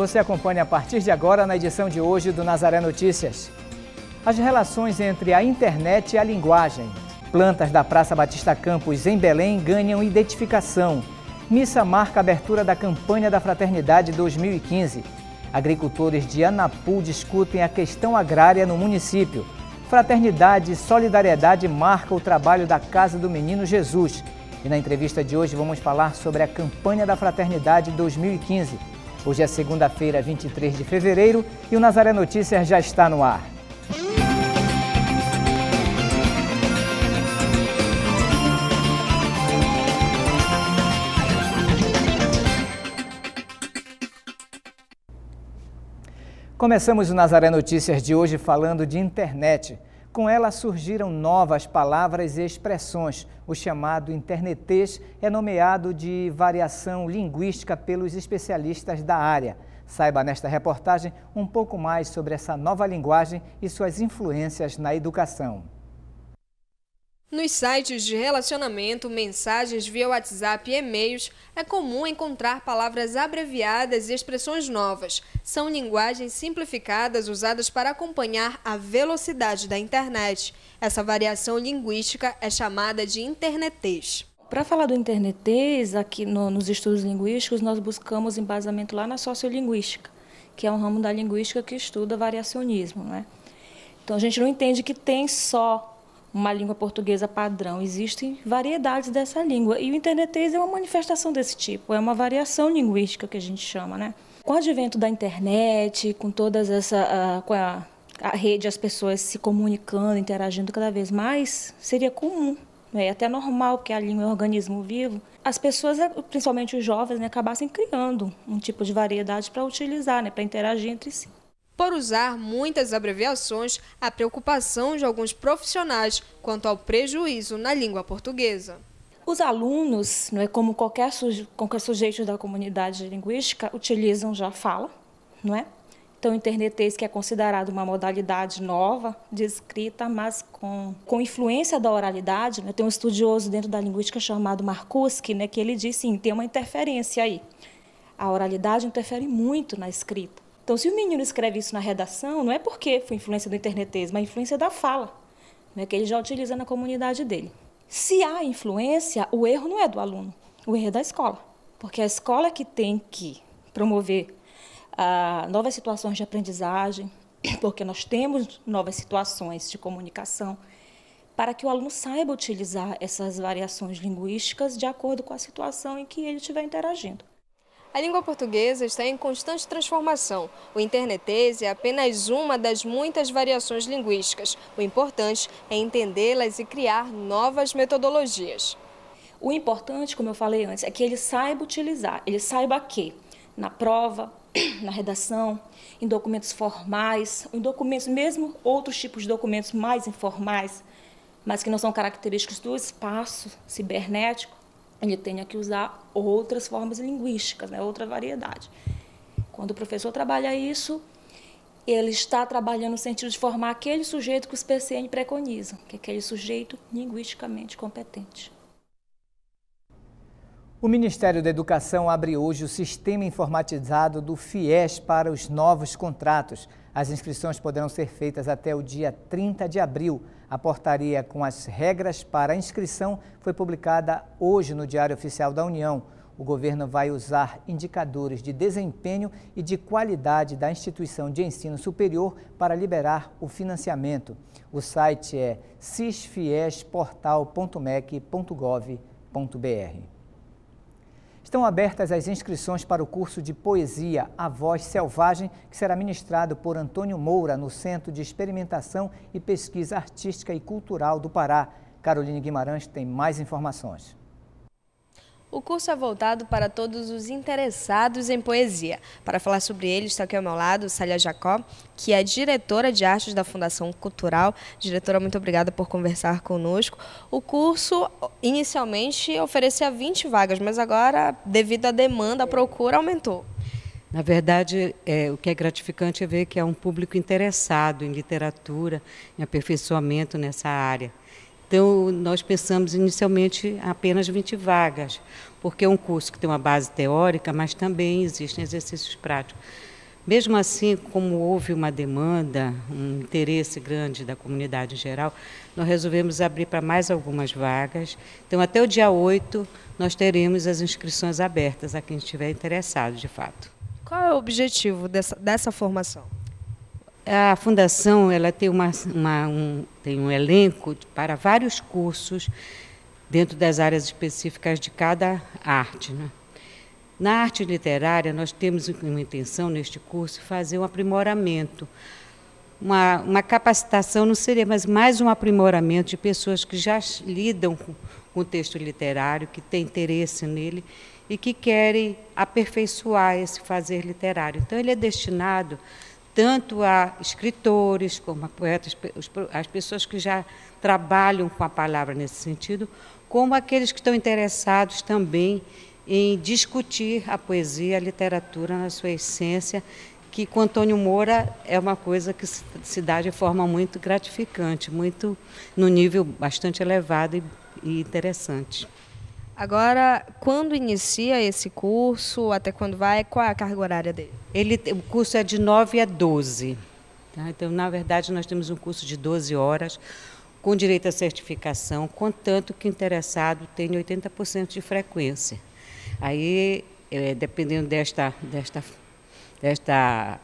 Você acompanha a partir de agora na edição de hoje do Nazaré Notícias. As relações entre a internet e a linguagem. Plantas da Praça Batista Campos em Belém ganham identificação. Missa marca a abertura da campanha da Fraternidade 2015. Agricultores de Anapu discutem a questão agrária no município. Fraternidade e solidariedade marca o trabalho da Casa do Menino Jesus. E na entrevista de hoje vamos falar sobre a campanha da Fraternidade 2015. Hoje é segunda-feira, 23 de fevereiro, e o Nazaré Notícias já está no ar. Começamos o Nazaré Notícias de hoje falando de internet. Com ela surgiram novas palavras e expressões. O chamado internetês é nomeado de variação linguística pelos especialistas da área. Saiba nesta reportagem um pouco mais sobre essa nova linguagem e suas influências na educação. Nos sites de relacionamento, mensagens via WhatsApp e e-mails, é comum encontrar palavras abreviadas e expressões novas. São linguagens simplificadas usadas para acompanhar a velocidade da internet. Essa variação linguística é chamada de internetês. Para falar do internetês, aqui no, nos estudos linguísticos, nós buscamos embasamento lá na sociolinguística, que é um ramo da linguística que estuda variacionismo. Né? Então, a gente não entende que tem só uma língua portuguesa padrão. Existem variedades dessa língua. E o internetês é uma manifestação desse tipo, é uma variação linguística que a gente chama, né? Com o advento da internet, com todas essa. com a, a rede, as pessoas se comunicando, interagindo cada vez mais, seria comum é até normal, porque a língua é um organismo vivo, as pessoas, principalmente os jovens, né, acabassem criando um tipo de variedade para utilizar, né, para interagir entre si. Por usar muitas abreviações, há preocupação de alguns profissionais quanto ao prejuízo na língua portuguesa. Os alunos, não é como qualquer, suje, qualquer sujeito da comunidade linguística, utilizam já a fala, não é? Então, o internetês, que é considerado uma modalidade nova de escrita, mas com, com influência da oralidade, né? tem um estudioso dentro da linguística chamado Markuski, né, que ele diz, sim, tem uma interferência aí. A oralidade interfere muito na escrita. Então, se o menino escreve isso na redação, não é porque foi influência do internetês, mas influência da fala, né, que ele já utiliza na comunidade dele. Se há influência, o erro não é do aluno, o erro é da escola. Porque a escola é que tem que promover ah, novas situações de aprendizagem, porque nós temos novas situações de comunicação, para que o aluno saiba utilizar essas variações linguísticas de acordo com a situação em que ele estiver interagindo. A língua portuguesa está em constante transformação. O internetês é apenas uma das muitas variações linguísticas. O importante é entendê-las e criar novas metodologias. O importante, como eu falei antes, é que ele saiba utilizar. Ele saiba que na prova, na redação, em documentos formais, em documentos, mesmo outros tipos de documentos mais informais, mas que não são característicos do espaço cibernético, ele tenha que usar outras formas linguísticas, né, outra variedade. Quando o professor trabalha isso, ele está trabalhando no sentido de formar aquele sujeito que os PCN preconizam, que é aquele sujeito linguisticamente competente. O Ministério da Educação abre hoje o sistema informatizado do FIES para os novos contratos. As inscrições poderão ser feitas até o dia 30 de abril. A portaria com as regras para a inscrição foi publicada hoje no Diário Oficial da União. O governo vai usar indicadores de desempenho e de qualidade da instituição de ensino superior para liberar o financiamento. O site é cisfiesportal.mec.gov.br. Estão abertas as inscrições para o curso de poesia A Voz Selvagem, que será ministrado por Antônio Moura no Centro de Experimentação e Pesquisa Artística e Cultural do Pará. Caroline Guimarães tem mais informações. O curso é voltado para todos os interessados em poesia. Para falar sobre ele, está aqui ao meu lado Célia Jacó, que é diretora de artes da Fundação Cultural. Diretora, muito obrigada por conversar conosco. O curso inicialmente oferecia 20 vagas, mas agora, devido à demanda, a procura aumentou. Na verdade, é, o que é gratificante é ver que é um público interessado em literatura, em aperfeiçoamento nessa área. Então, nós pensamos inicialmente apenas 20 vagas, porque é um curso que tem uma base teórica, mas também existem exercícios práticos. Mesmo assim, como houve uma demanda, um interesse grande da comunidade em geral, nós resolvemos abrir para mais algumas vagas. Então, até o dia 8, nós teremos as inscrições abertas a quem estiver interessado, de fato. Qual é o objetivo dessa, dessa formação? A fundação ela tem, uma, uma, um, tem um elenco para vários cursos dentro das áreas específicas de cada arte. Né? Na arte literária, nós temos uma intenção neste curso fazer um aprimoramento. Uma, uma capacitação não seria, mas mais um aprimoramento de pessoas que já lidam com, com o texto literário, que têm interesse nele e que querem aperfeiçoar esse fazer literário. Então, ele é destinado tanto a escritores como a poetas, as pessoas que já trabalham com a palavra nesse sentido, como aqueles que estão interessados também em discutir a poesia, a literatura na sua essência, que com Antônio Moura é uma coisa que se dá de forma muito gratificante, muito no nível bastante elevado e, e interessante. Agora, quando inicia esse curso, até quando vai, qual é a carga horária dele? Ele, o curso é de 9 a 12. Tá? Então, na verdade, nós temos um curso de 12 horas, com direito à certificação, contanto que o interessado tenha 80% de frequência. Aí, é, dependendo desta, desta, desta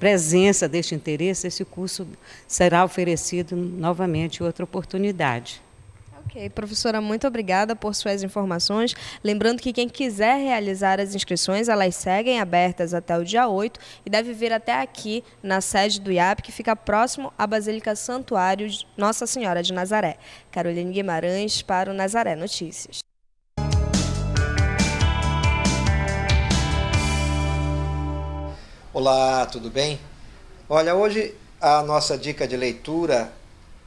presença, deste interesse, esse curso será oferecido novamente outra oportunidade. Ok, professora, muito obrigada por suas informações. Lembrando que quem quiser realizar as inscrições, elas seguem abertas até o dia 8 e deve vir até aqui na sede do IAP, que fica próximo à Basílica Santuário Nossa Senhora de Nazaré. Caroline Guimarães para o Nazaré Notícias. Olá, tudo bem? Olha, hoje a nossa dica de leitura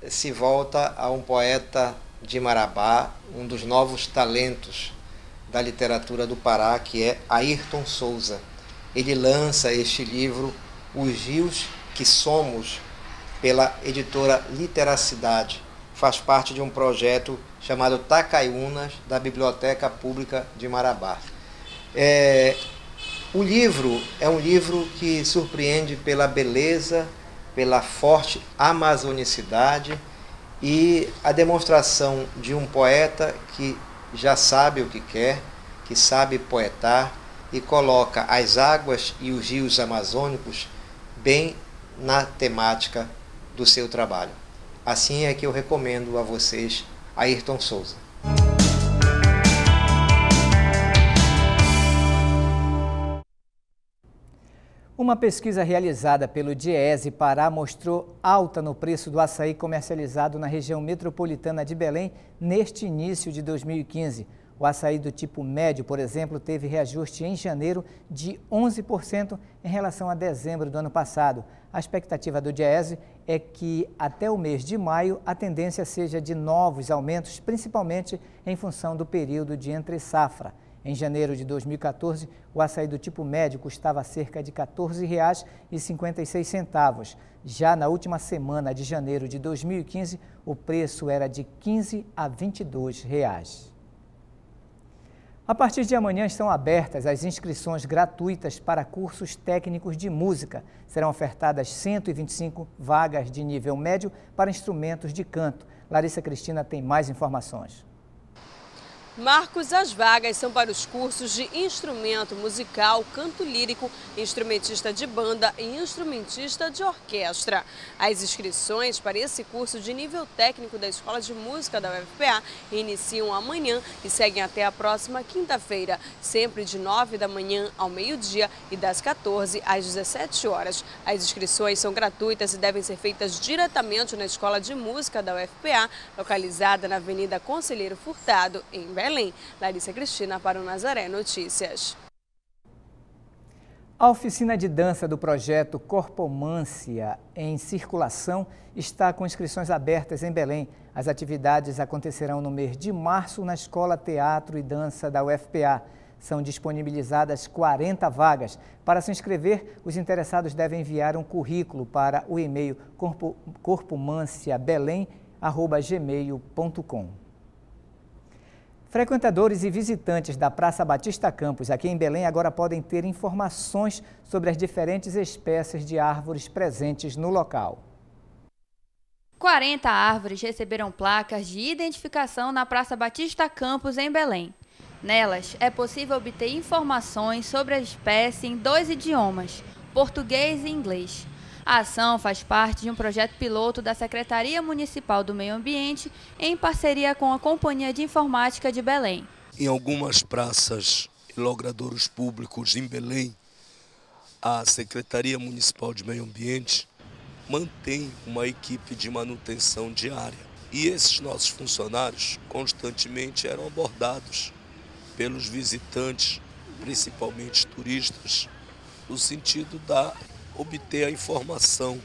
se volta a um poeta de Marabá, um dos novos talentos da literatura do Pará, que é Ayrton Souza. Ele lança este livro, Os Rios que Somos, pela editora Literacidade. Faz parte de um projeto chamado Tacaiunas, da Biblioteca Pública de Marabá. É, o livro é um livro que surpreende pela beleza, pela forte amazonicidade e a demonstração de um poeta que já sabe o que quer, que sabe poetar e coloca as águas e os rios amazônicos bem na temática do seu trabalho. Assim é que eu recomendo a vocês Ayrton Souza. Uma pesquisa realizada pelo Diese Pará mostrou alta no preço do açaí comercializado na região metropolitana de Belém neste início de 2015. O açaí do tipo médio, por exemplo, teve reajuste em janeiro de 11% em relação a dezembro do ano passado. A expectativa do Diese é que até o mês de maio a tendência seja de novos aumentos, principalmente em função do período de entre-safra. Em janeiro de 2014, o açaí do tipo médio custava cerca de R$ 14,56. Já na última semana de janeiro de 2015, o preço era de R$ 15 a 22 reais. A partir de amanhã estão abertas as inscrições gratuitas para cursos técnicos de música. Serão ofertadas 125 vagas de nível médio para instrumentos de canto. Larissa Cristina tem mais informações. Marcos, as vagas são para os cursos de instrumento musical, canto lírico, instrumentista de banda e instrumentista de orquestra. As inscrições para esse curso de nível técnico da Escola de Música da UFPA iniciam amanhã e seguem até a próxima quinta-feira, sempre de 9 da manhã ao meio-dia e das 14 às 17 horas. As inscrições são gratuitas e devem ser feitas diretamente na Escola de Música da UFPA, localizada na Avenida Conselheiro Furtado, em Belém. Belém. Larissa Cristina para o Nazaré Notícias. A oficina de dança do projeto Corpomância em circulação está com inscrições abertas em Belém. As atividades acontecerão no mês de março na Escola Teatro e Dança da UFPA. São disponibilizadas 40 vagas. Para se inscrever, os interessados devem enviar um currículo para o e-mail corpomanciabelém.com gmail.com. Frequentadores e visitantes da Praça Batista Campos, aqui em Belém, agora podem ter informações sobre as diferentes espécies de árvores presentes no local. 40 árvores receberam placas de identificação na Praça Batista Campos, em Belém. Nelas, é possível obter informações sobre a espécie em dois idiomas, português e inglês. A ação faz parte de um projeto piloto da Secretaria Municipal do Meio Ambiente em parceria com a Companhia de Informática de Belém. Em algumas praças e logradouros públicos em Belém, a Secretaria Municipal de Meio Ambiente mantém uma equipe de manutenção diária. E esses nossos funcionários constantemente eram abordados pelos visitantes, principalmente turistas, no sentido da obter a informação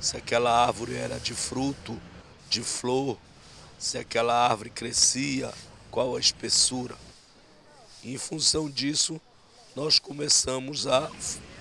se aquela árvore era de fruto, de flor, se aquela árvore crescia, qual a espessura. Em função disso, nós começamos a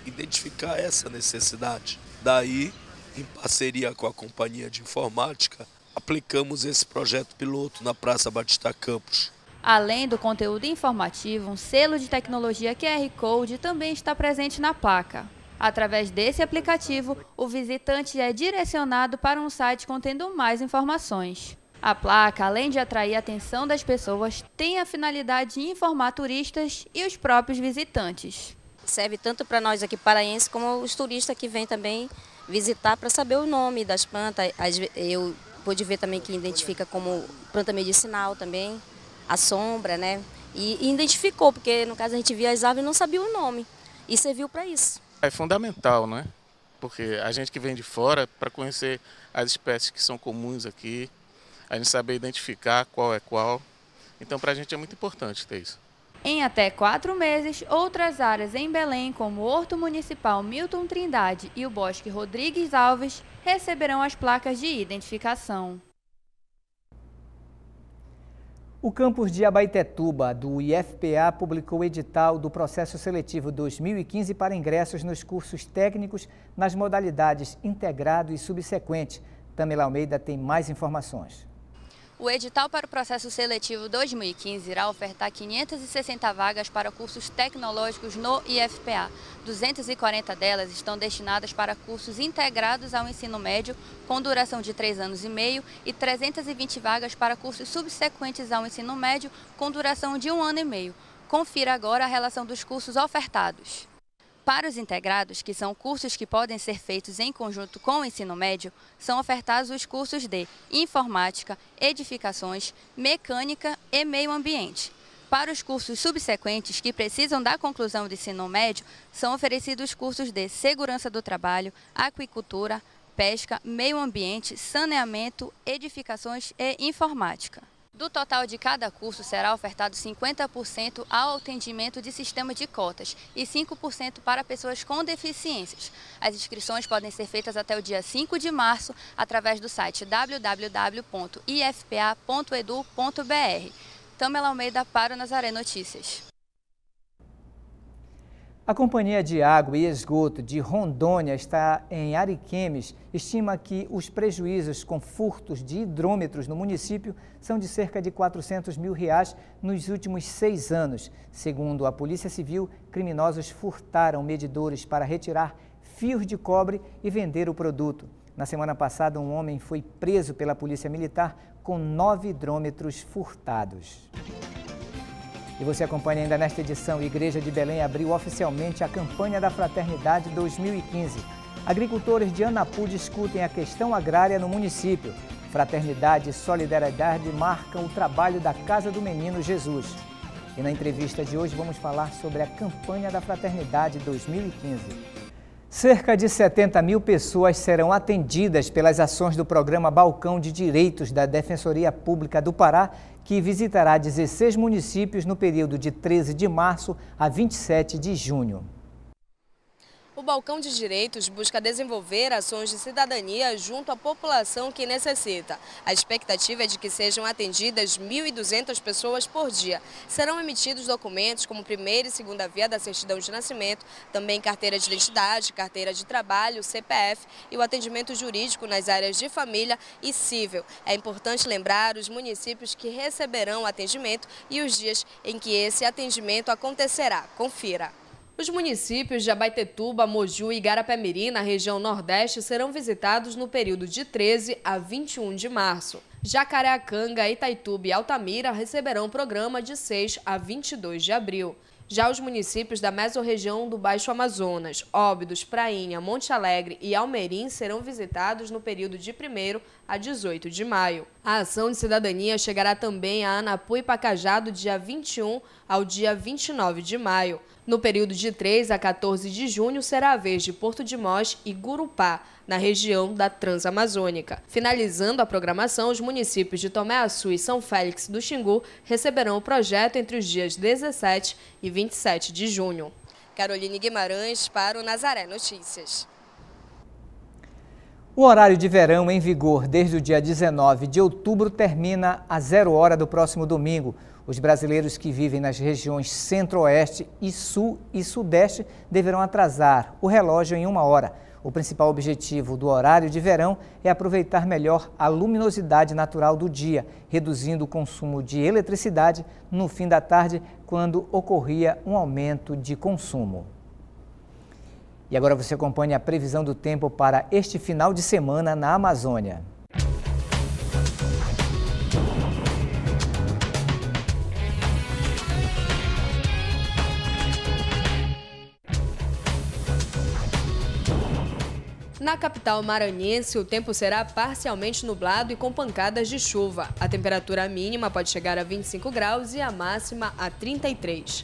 identificar essa necessidade. Daí, em parceria com a companhia de informática, aplicamos esse projeto piloto na Praça Batista Campos. Além do conteúdo informativo, um selo de tecnologia QR Code também está presente na placa. Através desse aplicativo, o visitante é direcionado para um site contendo mais informações. A placa, além de atrair a atenção das pessoas, tem a finalidade de informar turistas e os próprios visitantes. Serve tanto para nós aqui paraenses como os turistas que vêm também visitar para saber o nome das plantas. Eu pude ver também que identifica como planta medicinal também, a sombra, né? E identificou, porque no caso a gente via as árvores e não sabia o nome. E serviu para isso. É fundamental, né? Porque a gente que vem de fora, para conhecer as espécies que são comuns aqui, a gente saber identificar qual é qual. Então, para a gente é muito importante ter isso. Em até quatro meses, outras áreas em Belém, como o Horto Municipal Milton Trindade e o Bosque Rodrigues Alves, receberão as placas de identificação. O campus de Abaitetuba, do IFPA, publicou o edital do processo seletivo 2015 para ingressos nos cursos técnicos nas modalidades integrado e subsequente. Tamela Almeida tem mais informações. O edital para o processo seletivo 2015 irá ofertar 560 vagas para cursos tecnológicos no IFPA. 240 delas estão destinadas para cursos integrados ao ensino médio, com duração de 3 anos e meio, e 320 vagas para cursos subsequentes ao ensino médio, com duração de um ano e meio. Confira agora a relação dos cursos ofertados. Para os integrados, que são cursos que podem ser feitos em conjunto com o ensino médio, são ofertados os cursos de Informática, Edificações, Mecânica e Meio Ambiente. Para os cursos subsequentes que precisam da conclusão do ensino médio, são oferecidos cursos de Segurança do Trabalho, Aquicultura, Pesca, Meio Ambiente, Saneamento, Edificações e Informática. Do total de cada curso será ofertado 50% ao atendimento de sistema de cotas e 5% para pessoas com deficiências. As inscrições podem ser feitas até o dia 5 de março através do site www.ifpa.edu.br. Tamela Almeida para o Nazaré Notícias. A Companhia de Água e Esgoto de Rondônia está em Ariquemes. Estima que os prejuízos com furtos de hidrômetros no município são de cerca de 400 mil reais nos últimos seis anos. Segundo a Polícia Civil, criminosos furtaram medidores para retirar fios de cobre e vender o produto. Na semana passada, um homem foi preso pela Polícia Militar com nove hidrômetros furtados. E você acompanha ainda nesta edição. Igreja de Belém abriu oficialmente a campanha da Fraternidade 2015. Agricultores de Anapu discutem a questão agrária no município. Fraternidade e solidariedade marcam o trabalho da Casa do Menino Jesus. E na entrevista de hoje vamos falar sobre a campanha da Fraternidade 2015. Cerca de 70 mil pessoas serão atendidas pelas ações do programa Balcão de Direitos da Defensoria Pública do Pará que visitará 16 municípios no período de 13 de março a 27 de junho. O Balcão de Direitos busca desenvolver ações de cidadania junto à população que necessita. A expectativa é de que sejam atendidas 1.200 pessoas por dia. Serão emitidos documentos como primeira e segunda via da certidão de nascimento, também carteira de identidade, carteira de trabalho, CPF e o atendimento jurídico nas áreas de família e civil. É importante lembrar os municípios que receberão atendimento e os dias em que esse atendimento acontecerá. Confira. Os municípios de Abaetetuba, Moju e Garapé-Mirim, na região Nordeste, serão visitados no período de 13 a 21 de março. Jacareacanga, Itaituba e Altamira receberão o programa de 6 a 22 de abril. Já os municípios da mesorregião do Baixo Amazonas, Óbidos, Prainha, Monte Alegre e Almerim serão visitados no período de 1 a 18 de maio. A ação de cidadania chegará também a Anapu e Pacajá do dia 21 ao dia 29 de maio. No período de 3 a 14 de junho será a vez de Porto de Mós e Gurupá, na região da Transamazônica. Finalizando a programação, os municípios de Tomé Açu e São Félix do Xingu receberão o projeto entre os dias 17 e 27 de junho. Caroline Guimarães para o Nazaré Notícias. O horário de verão em vigor desde o dia 19 de outubro termina a zero hora do próximo domingo. Os brasileiros que vivem nas regiões centro-oeste e sul e sudeste deverão atrasar o relógio em uma hora. O principal objetivo do horário de verão é aproveitar melhor a luminosidade natural do dia, reduzindo o consumo de eletricidade no fim da tarde, quando ocorria um aumento de consumo. E agora você acompanha a previsão do tempo para este final de semana na Amazônia. Na capital maranhense, o tempo será parcialmente nublado e com pancadas de chuva. A temperatura mínima pode chegar a 25 graus e a máxima a 33.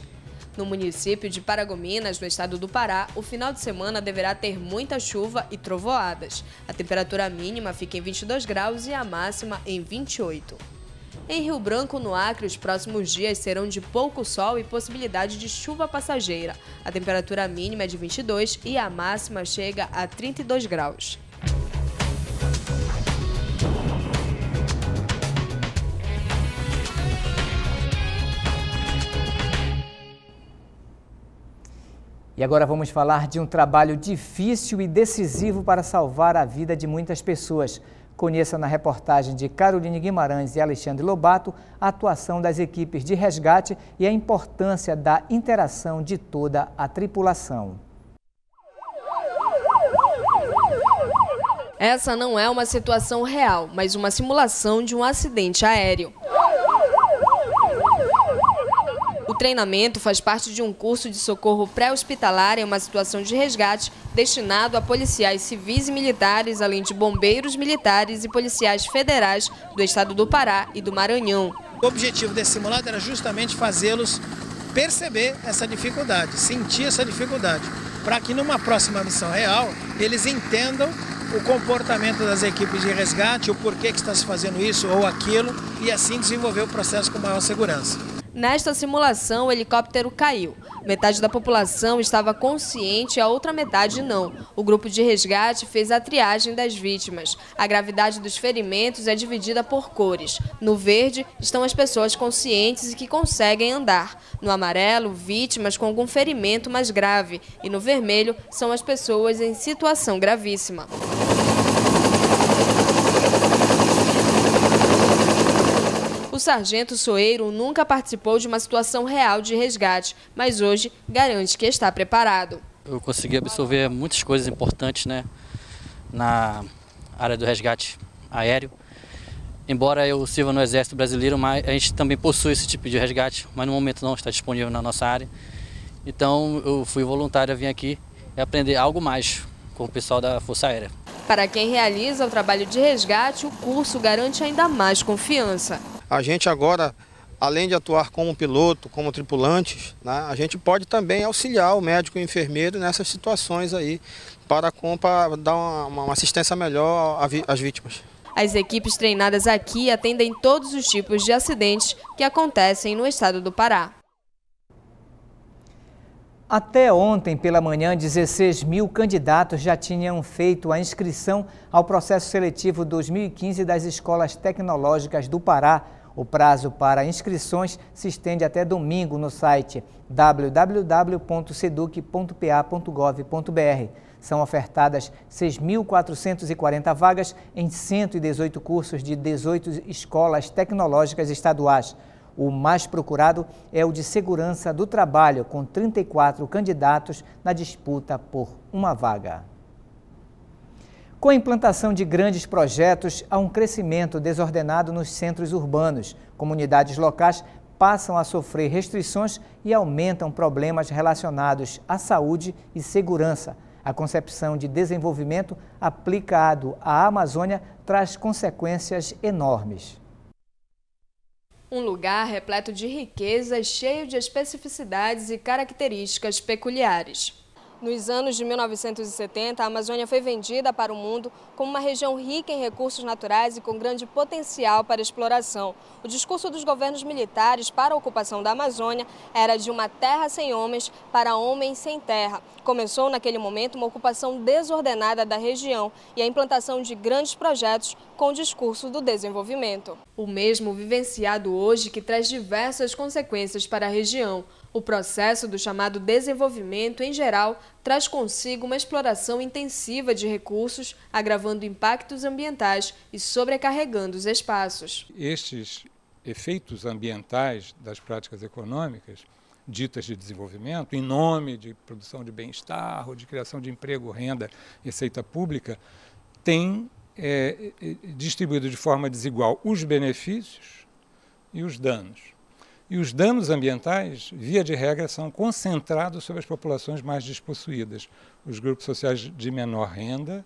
No município de Paragominas, no estado do Pará, o final de semana deverá ter muita chuva e trovoadas. A temperatura mínima fica em 22 graus e a máxima em 28. Em Rio Branco, no Acre, os próximos dias serão de pouco sol e possibilidade de chuva passageira. A temperatura mínima é de 22 e a máxima chega a 32 graus. E agora vamos falar de um trabalho difícil e decisivo para salvar a vida de muitas pessoas. Conheça na reportagem de Caroline Guimarães e Alexandre Lobato a atuação das equipes de resgate e a importância da interação de toda a tripulação. Essa não é uma situação real, mas uma simulação de um acidente aéreo. Treinamento faz parte de um curso de socorro pré-hospitalar em uma situação de resgate destinado a policiais civis e militares, além de bombeiros militares e policiais federais do estado do Pará e do Maranhão. O objetivo desse simulado era justamente fazê-los perceber essa dificuldade, sentir essa dificuldade, para que numa próxima missão real eles entendam o comportamento das equipes de resgate, o porquê que está se fazendo isso ou aquilo, e assim desenvolver o processo com maior segurança. Nesta simulação, o helicóptero caiu. Metade da população estava consciente, a outra metade não. O grupo de resgate fez a triagem das vítimas. A gravidade dos ferimentos é dividida por cores. No verde estão as pessoas conscientes e que conseguem andar. No amarelo, vítimas com algum ferimento mais grave. E no vermelho, são as pessoas em situação gravíssima. O sargento Soeiro nunca participou de uma situação real de resgate, mas hoje garante que está preparado. Eu consegui absorver muitas coisas importantes né, na área do resgate aéreo. Embora eu sirva no Exército Brasileiro, mas a gente também possui esse tipo de resgate, mas no momento não está disponível na nossa área. Então eu fui voluntário a vir aqui e aprender algo mais com o pessoal da Força Aérea. Para quem realiza o trabalho de resgate, o curso garante ainda mais confiança. A gente agora, além de atuar como piloto, como tripulante, né, a gente pode também auxiliar o médico e o enfermeiro nessas situações aí, para, para dar uma, uma assistência melhor às vítimas. As equipes treinadas aqui atendem todos os tipos de acidentes que acontecem no estado do Pará. Até ontem pela manhã, 16 mil candidatos já tinham feito a inscrição ao processo seletivo 2015 das escolas tecnológicas do Pará. O prazo para inscrições se estende até domingo no site www.seduc.pa.gov.br. São ofertadas 6.440 vagas em 118 cursos de 18 escolas tecnológicas estaduais. O mais procurado é o de segurança do trabalho, com 34 candidatos na disputa por uma vaga. Com a implantação de grandes projetos, há um crescimento desordenado nos centros urbanos. Comunidades locais passam a sofrer restrições e aumentam problemas relacionados à saúde e segurança. A concepção de desenvolvimento aplicado à Amazônia traz consequências enormes. Um lugar repleto de riquezas, cheio de especificidades e características peculiares. Nos anos de 1970, a Amazônia foi vendida para o mundo como uma região rica em recursos naturais e com grande potencial para exploração. O discurso dos governos militares para a ocupação da Amazônia era de uma terra sem homens para homens sem terra. Começou naquele momento uma ocupação desordenada da região e a implantação de grandes projetos com o discurso do desenvolvimento. O mesmo vivenciado hoje que traz diversas consequências para a região. O processo do chamado desenvolvimento, em geral, traz consigo uma exploração intensiva de recursos, agravando impactos ambientais e sobrecarregando os espaços. Estes efeitos ambientais das práticas econômicas ditas de desenvolvimento, em nome de produção de bem-estar ou de criação de emprego, renda, receita pública, têm é, distribuído de forma desigual os benefícios e os danos. E os danos ambientais, via de regra, são concentrados sobre as populações mais despossuídas, os grupos sociais de menor renda,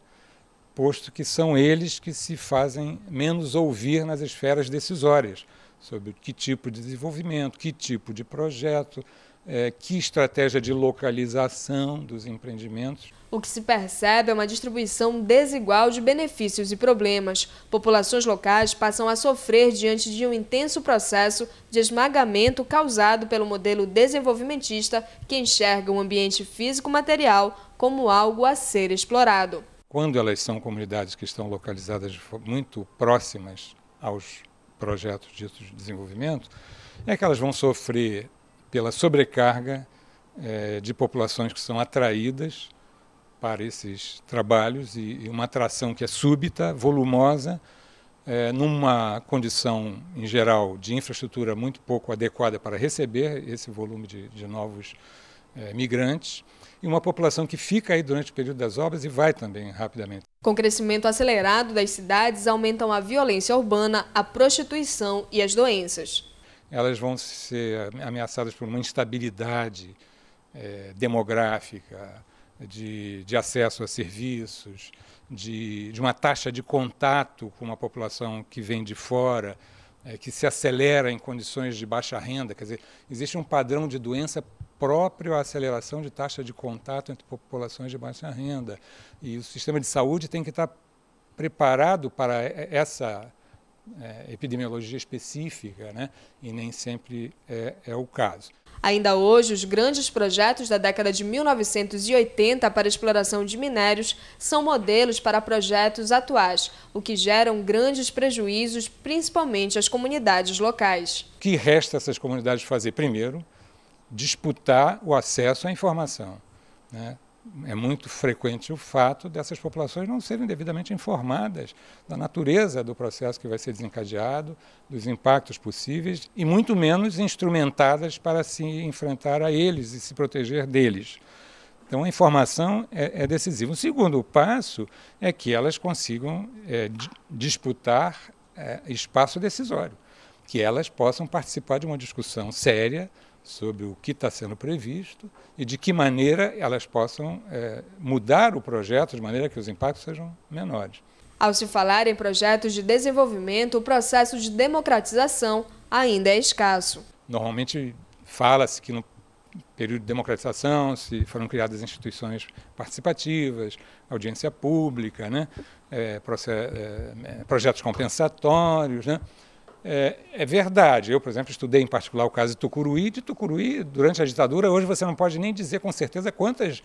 posto que são eles que se fazem menos ouvir nas esferas decisórias sobre que tipo de desenvolvimento, que tipo de projeto, é, que estratégia de localização dos empreendimentos. O que se percebe é uma distribuição desigual de benefícios e problemas. Populações locais passam a sofrer diante de um intenso processo de esmagamento causado pelo modelo desenvolvimentista que enxerga o ambiente físico-material como algo a ser explorado. Quando elas são comunidades que estão localizadas muito próximas aos projetos ditos de desenvolvimento, é que elas vão sofrer pela sobrecarga é, de populações que são atraídas para esses trabalhos e, e uma atração que é súbita, volumosa, é, numa condição, em geral, de infraestrutura muito pouco adequada para receber esse volume de, de novos é, migrantes, e uma população que fica aí durante o período das obras e vai também rapidamente. Com o crescimento acelerado das cidades, aumentam a violência urbana, a prostituição e as doenças elas vão ser ameaçadas por uma instabilidade é, demográfica, de, de, acesso a serviços, de, de, uma taxa de contato com uma população que vem de fora, é, que se acelera em condições de baixa renda. Quer dizer, existe um padrão de doença próprio à aceleração de taxa de contato entre populações de baixa renda. E o sistema de saúde tem que estar preparado para essa é, epidemiologia específica, né? e nem sempre é, é o caso. Ainda hoje, os grandes projetos da década de 1980 para exploração de minérios são modelos para projetos atuais, o que geram grandes prejuízos, principalmente às comunidades locais. O que resta essas comunidades fazer? Primeiro, disputar o acesso à informação. Né? É muito frequente o fato dessas populações não serem devidamente informadas da natureza do processo que vai ser desencadeado, dos impactos possíveis e muito menos instrumentadas para se enfrentar a eles e se proteger deles. Então, a informação é, é decisiva. O segundo passo é que elas consigam é, disputar é, espaço decisório, que elas possam participar de uma discussão séria sobre o que está sendo previsto e de que maneira elas possam é, mudar o projeto de maneira que os impactos sejam menores. Ao se falar em projetos de desenvolvimento, o processo de democratização ainda é escasso. Normalmente fala-se que no período de democratização se foram criadas instituições participativas, audiência pública, né? É, é, é, projetos compensatórios, né? É, é, verdade. Eu, por exemplo, estudei em particular o caso de Tucuruí. De Tucuruí, durante a ditadura, hoje você não pode nem dizer com certeza quantas,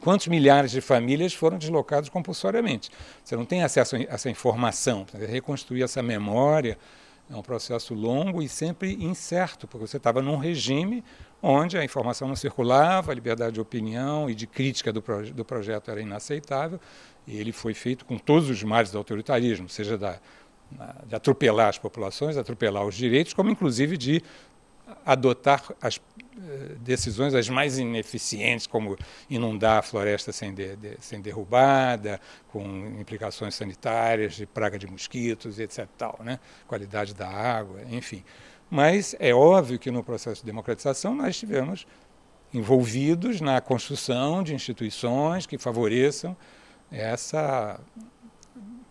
quantos milhares de famílias foram deslocados compulsoriamente. Você não tem acesso a essa informação. Reconstruir essa memória é um processo longo e sempre incerto, porque você estava num regime onde a informação não circulava, a liberdade de opinião e de crítica do, proje do projeto era inaceitável, e ele foi feito com todos os males do autoritarismo, seja da de atropelar as populações, atropelar os direitos, como inclusive de adotar as eh, decisões as mais ineficientes, como inundar a floresta sem, de, de, sem derrubada, com implicações sanitárias, de praga de mosquitos, etc. Tal, né? Qualidade da água, enfim. Mas é óbvio que no processo de democratização nós estivemos envolvidos na construção de instituições que favoreçam essa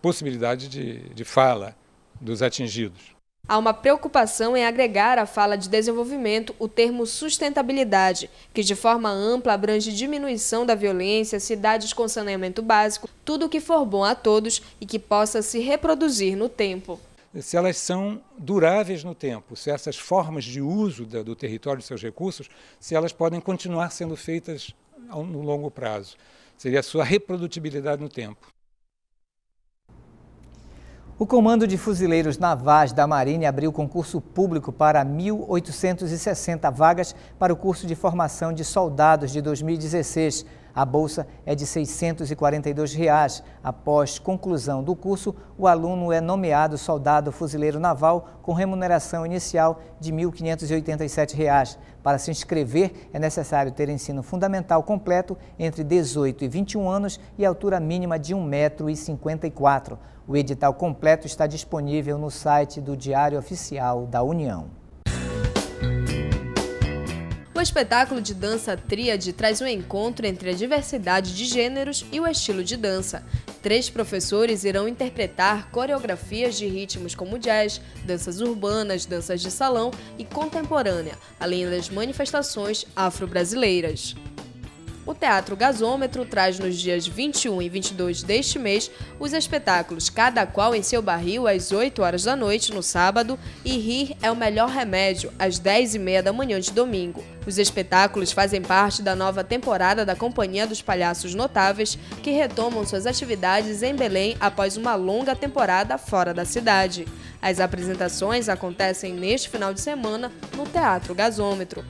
possibilidade de, de fala dos atingidos. Há uma preocupação em agregar à fala de desenvolvimento o termo sustentabilidade, que de forma ampla abrange diminuição da violência, cidades com saneamento básico, tudo o que for bom a todos e que possa se reproduzir no tempo. Se elas são duráveis no tempo, se essas formas de uso do território e seus recursos, se elas podem continuar sendo feitas no longo prazo. Seria a sua reprodutibilidade no tempo. O Comando de Fuzileiros Navais da Marinha abriu concurso público para 1.860 vagas para o curso de formação de soldados de 2016. A bolsa é de 642 reais. Após conclusão do curso, o aluno é nomeado soldado fuzileiro naval com remuneração inicial de R$ 1.587. Para se inscrever, é necessário ter ensino fundamental completo entre 18 e 21 anos e altura mínima de 1,54m. O edital completo está disponível no site do Diário Oficial da União. O espetáculo de dança Tríade traz um encontro entre a diversidade de gêneros e o estilo de dança. Três professores irão interpretar coreografias de ritmos como jazz, danças urbanas, danças de salão e contemporânea, além das manifestações afro-brasileiras. O Teatro Gasômetro traz nos dias 21 e 22 deste mês os espetáculos Cada Qual em Seu Barril às 8 horas da noite no sábado e Rir é o Melhor Remédio às 10 e meia da manhã de domingo. Os espetáculos fazem parte da nova temporada da Companhia dos Palhaços Notáveis, que retomam suas atividades em Belém após uma longa temporada fora da cidade. As apresentações acontecem neste final de semana no Teatro Gasômetro.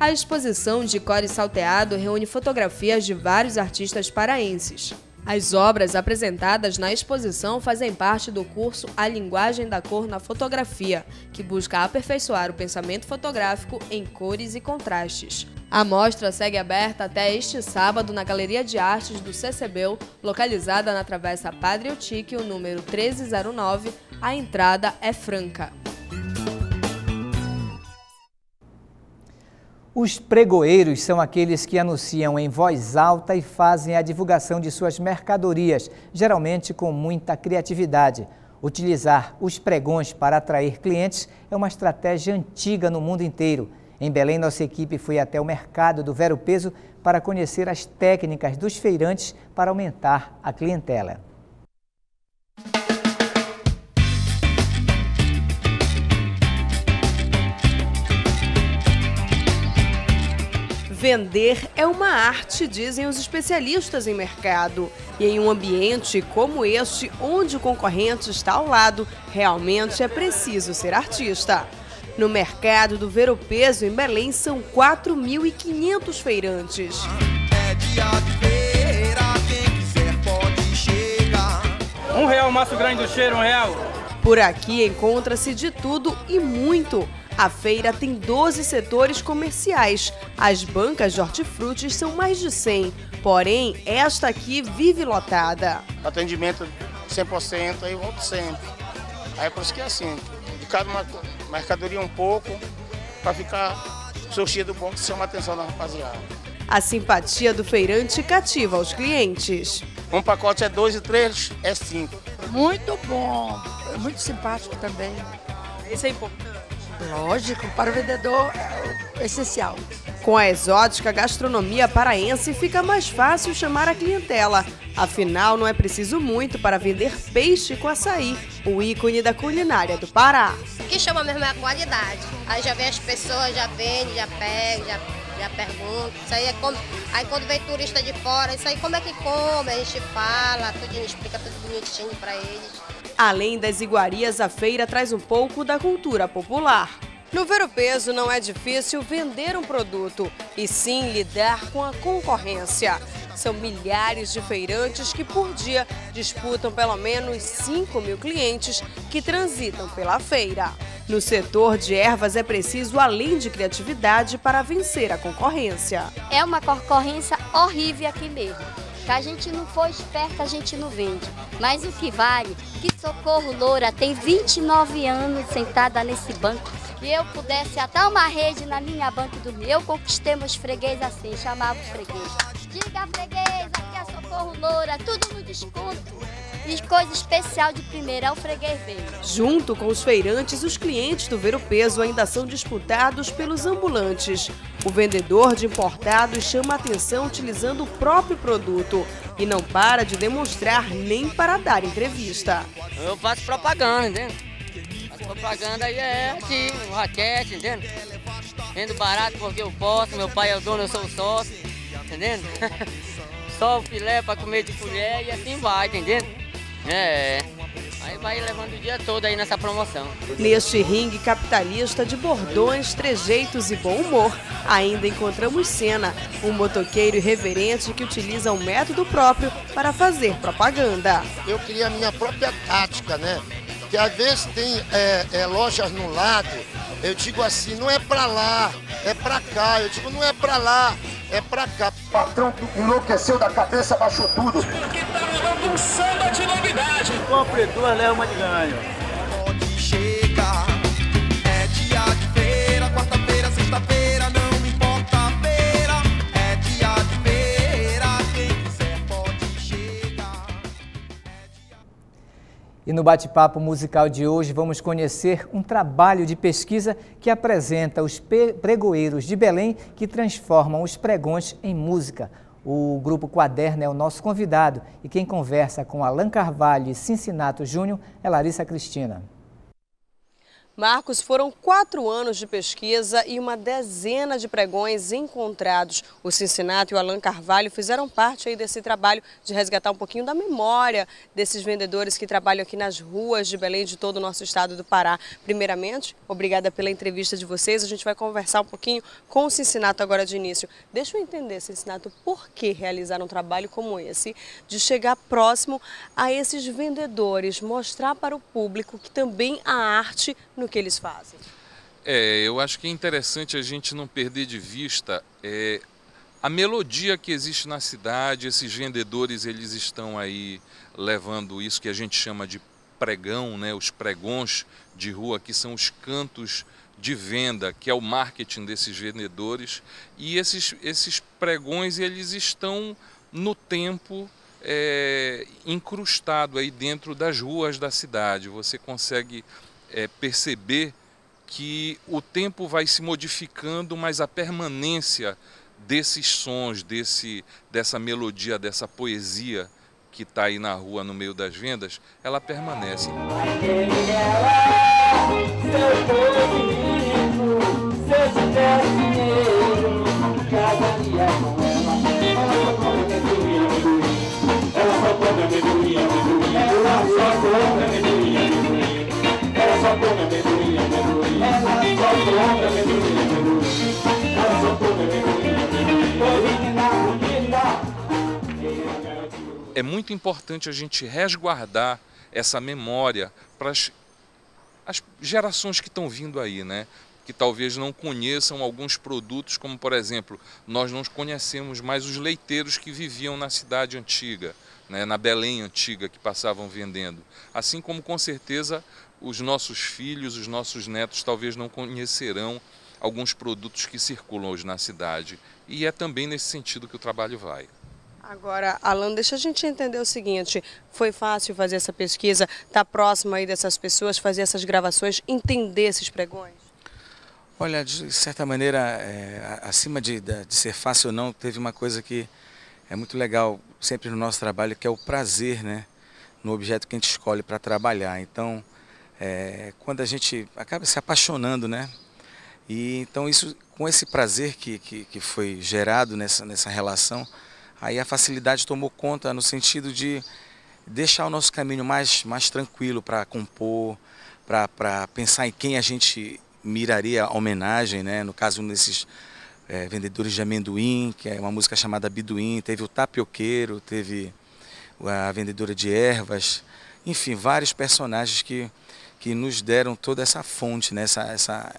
A exposição de Core Salteado reúne fotografias de vários artistas paraenses. As obras apresentadas na exposição fazem parte do curso A Linguagem da Cor na Fotografia, que busca aperfeiçoar o pensamento fotográfico em cores e contrastes. A mostra segue aberta até este sábado na Galeria de Artes do CCBEL, localizada na Travessa Padre Eutíquio, número 1309. A entrada é franca. Os pregoeiros são aqueles que anunciam em voz alta e fazem a divulgação de suas mercadorias, geralmente com muita criatividade. Utilizar os pregões para atrair clientes é uma estratégia antiga no mundo inteiro. Em Belém, nossa equipe foi até o mercado do Vero Peso para conhecer as técnicas dos feirantes para aumentar a clientela. Vender é uma arte, dizem os especialistas em mercado. E em um ambiente como este, onde o concorrente está ao lado, realmente é preciso ser artista. No mercado do Ver o Peso, em Belém, são 4.500 feirantes. É dia de feira, quem quiser pode chegar. Um real, maço grande do cheiro, um real. Por aqui encontra-se de tudo e muito. A feira tem 12 setores comerciais. As bancas de hortifrutis são mais de 100, porém, esta aqui vive lotada. Atendimento 100%, aí volto sempre. Aí é por isso que é assim, de cada mercadoria um pouco, para ficar sortido bom que chama a atenção da rapaziada. A simpatia do feirante cativa os clientes. Um pacote é dois e três é cinco. Muito bom, muito simpático também. Isso é importante. Lógico, para o vendedor é essencial. Com a exótica gastronomia paraense, fica mais fácil chamar a clientela. Afinal, não é preciso muito para vender peixe com açaí, o ícone da culinária do Pará. O que chama mesmo é a qualidade. Aí já vem as pessoas, já vendem, já pegam, já, já perguntam. Isso aí, é como... aí quando vem turista de fora, isso aí como é que come? A gente fala, tudo, explica tudo bonitinho para eles. Além das iguarias, a feira traz um pouco da cultura popular. No Ver o Peso não é difícil vender um produto, e sim lidar com a concorrência. São milhares de feirantes que por dia disputam pelo menos 5 mil clientes que transitam pela feira. No setor de ervas é preciso além de criatividade para vencer a concorrência. É uma concorrência horrível aqui mesmo. Se a gente não for esperto, a gente não vende. Mas o que vale, que Socorro Loura tem 29 anos sentada nesse banco e eu pudesse até uma rede na minha banca e dormir. Eu conquistei freguês assim, chamava os freguês. Diga freguês, aqui é Socorro Loura, tudo no desconto. E coisa especial de primeira é o freguês veio. Junto com os feirantes, os clientes do Ver o Peso ainda são disputados pelos ambulantes. O vendedor de importados chama a atenção utilizando o próprio produto e não para de demonstrar nem para dar entrevista. Eu faço propaganda, entende? propaganda aí é aqui, no raquete, entendeu? Vendo barato porque eu posso, meu pai é o dono, eu sou o sócio, entendendo? Só o filé para comer de colher e assim vai, entendendo? É. Aí vai levando o dia todo aí nessa promoção. Neste ringue capitalista de bordões, trejeitos e bom humor, ainda encontramos Cena, um motoqueiro irreverente que utiliza um método próprio para fazer propaganda. Eu queria a minha própria tática, né? que às vezes tem é, é, lojas no lado, eu digo assim, não é para lá, é para cá. Eu digo, não é para lá, é para cá. O patrão enlouqueceu da cabeça, baixou tudo. Porque tá levando um samba de novidade. Compre duas, leva uma de ganho. E no bate-papo musical de hoje vamos conhecer um trabalho de pesquisa que apresenta os pregoeiros de Belém que transformam os pregões em música. O grupo Quaderno é o nosso convidado e quem conversa com Alan Carvalho e Cincinato Júnior é Larissa Cristina. Marcos, foram quatro anos de pesquisa e uma dezena de pregões encontrados. O Cincinnati e o Alan Carvalho fizeram parte aí desse trabalho de resgatar um pouquinho da memória desses vendedores que trabalham aqui nas ruas de Belém de todo o nosso estado do Pará. Primeiramente, obrigada pela entrevista de vocês. A gente vai conversar um pouquinho com o Cincinnati agora de início. Deixa eu entender, Cincinnati, por que realizar um trabalho como esse, de chegar próximo a esses vendedores, mostrar para o público que também a arte no que eles fazem? É, eu acho que é interessante a gente não perder de vista é, a melodia que existe na cidade. Esses vendedores eles estão aí levando isso que a gente chama de pregão, né? os pregões de rua, que são os cantos de venda, que é o marketing desses vendedores. E esses, esses pregões eles estão no tempo é, incrustado aí dentro das ruas da cidade. Você consegue é, perceber que o tempo vai se modificando, mas a permanência desses sons, desse, dessa melodia, dessa poesia que está aí na rua, no meio das vendas, ela permanece. É muito importante a gente resguardar essa memória para as, as gerações que estão vindo aí, né? que talvez não conheçam alguns produtos, como por exemplo, nós não conhecemos mais os leiteiros que viviam na cidade antiga, né, na Belém antiga, que passavam vendendo. Assim como com certeza os nossos filhos, os nossos netos talvez não conhecerão alguns produtos que circulam hoje na cidade. E é também nesse sentido que o trabalho vai. Agora, Alan, deixa a gente entender o seguinte, foi fácil fazer essa pesquisa, estar tá próximo aí dessas pessoas, fazer essas gravações, entender esses pregões? Olha, de certa maneira, é, acima de, de ser fácil ou não, teve uma coisa que é muito legal sempre no nosso trabalho, que é o prazer, né? No objeto que a gente escolhe para trabalhar. Então, é, quando a gente acaba se apaixonando, né? E então isso, com esse prazer que, que, que foi gerado nessa, nessa relação, aí a facilidade tomou conta no sentido de deixar o nosso caminho mais, mais tranquilo para compor, para pensar em quem a gente miraria a homenagem, né? no caso nesses é, vendedores de amendoim, que é uma música chamada Biduim, teve o Tapioqueiro, teve a vendedora de ervas, enfim, vários personagens que, que nos deram toda essa fonte, né? essa, essa,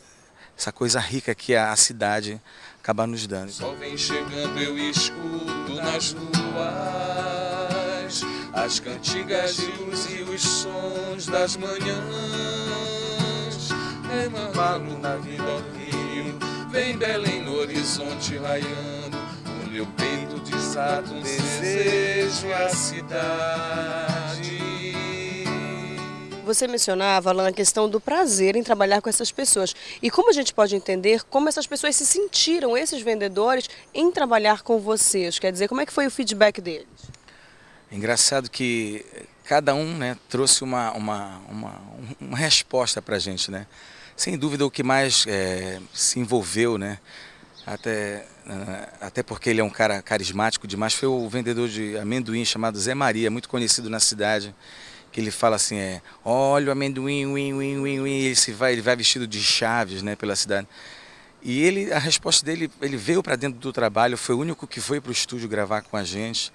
essa coisa rica que a cidade acaba nos dando. Sol vem chegando, eu escuto nas ruas as cantigas de luz e os sons das manhãs remando na vida ao rio. Vem Belém no horizonte raiando, o meu peito desata um desejo a cidade. Você mencionava, a questão do prazer em trabalhar com essas pessoas. E como a gente pode entender como essas pessoas se sentiram, esses vendedores, em trabalhar com vocês? Quer dizer, como é que foi o feedback deles? Engraçado que cada um né, trouxe uma, uma, uma, uma resposta para a gente, né? sem dúvida o que mais é, se envolveu, né? Até, uh, até porque ele é um cara carismático demais, foi o vendedor de amendoim chamado Zé Maria, muito conhecido na cidade, que ele fala assim, é, olha o amendoim, win, win, win, win, ele se vai, ele vai vestido de chaves, né, pela cidade. E ele, a resposta dele, ele veio para dentro do trabalho, foi o único que foi para o estúdio gravar com a gente.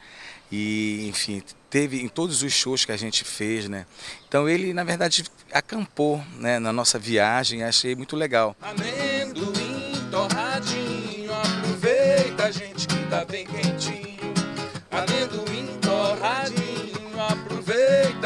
E, enfim, teve em todos os shows que a gente fez, né? Então ele, na verdade, acampou né, na nossa viagem, achei muito legal. Amendoim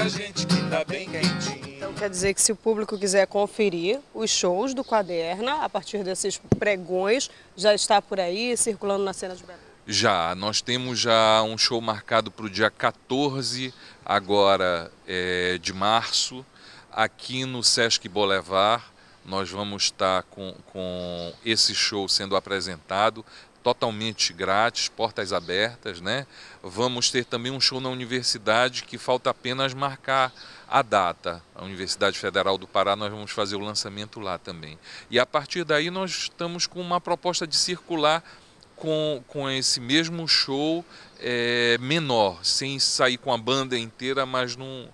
aproveita, gente, que tá bem quentinho. Então quer dizer que se o público quiser conferir os shows do Quaderna, a partir desses pregões, já está por aí, circulando na cena de Belém? Já, nós temos já um show marcado para o dia 14 agora é, de março, aqui no Sesc Boulevard. Nós vamos estar com, com esse show sendo apresentado totalmente grátis, portas abertas, né? Vamos ter também um show na universidade que falta apenas marcar a data. A Universidade Federal do Pará, nós vamos fazer o lançamento lá também. E a partir daí nós estamos com uma proposta de circular com, com esse mesmo show é, menor, sem sair com a banda inteira, mas num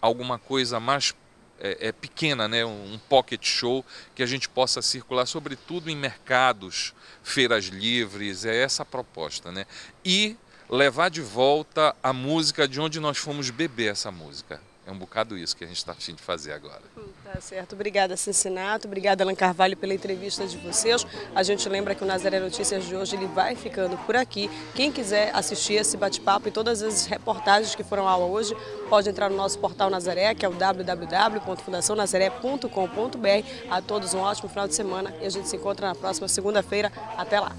alguma coisa mais é, é, pequena, né? um pocket show que a gente possa circular, sobretudo em mercados, feiras livres, é essa a proposta. Né? E levar de volta a música de onde nós fomos beber essa música. É um bocado isso que a gente está afim de fazer agora. Hum, tá certo. Obrigada, Cincinato. Obrigada, Alan Carvalho, pela entrevista de vocês. A gente lembra que o Nazaré Notícias de hoje ele vai ficando por aqui. Quem quiser assistir esse bate-papo e todas as reportagens que foram ao hoje, pode entrar no nosso portal Nazaré, que é o www.fundacionazaré.com.br. A todos um ótimo final de semana e a gente se encontra na próxima segunda-feira. Até lá.